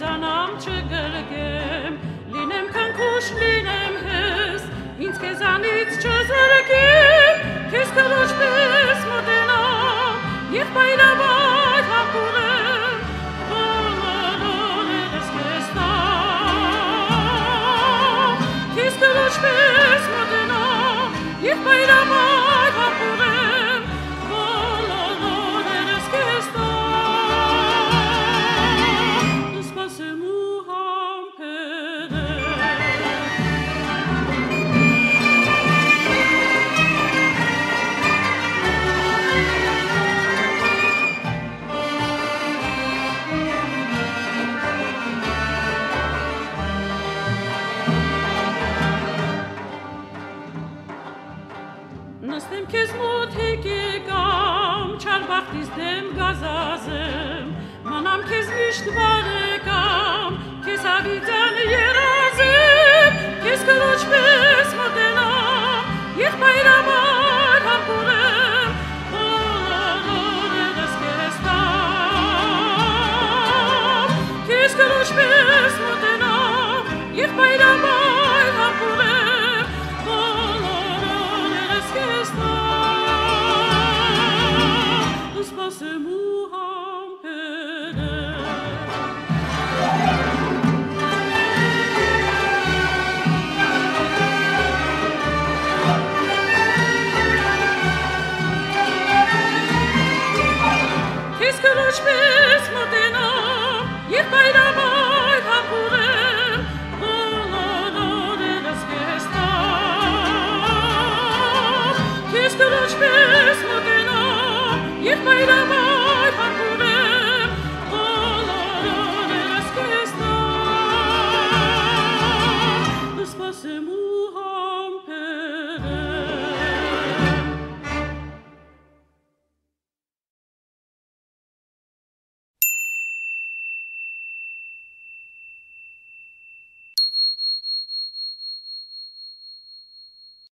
քեզանամ չգրգեմ լինեմ քնքուշ լինեմ հես ինձ քեզանից չ Նստեմ քեզ մոտ հեկեկամ, չար բախտիս դեմ գազազեմ, մանամ քեզ միշտ բարեկամ, Քեզ կրոջ պես մոտենամ, եւ բայրամայր համբուրեմ, բոլորորերս քեզ տամ։ Քեզ կրոջ պես մոտենամ, եւ բայրամայր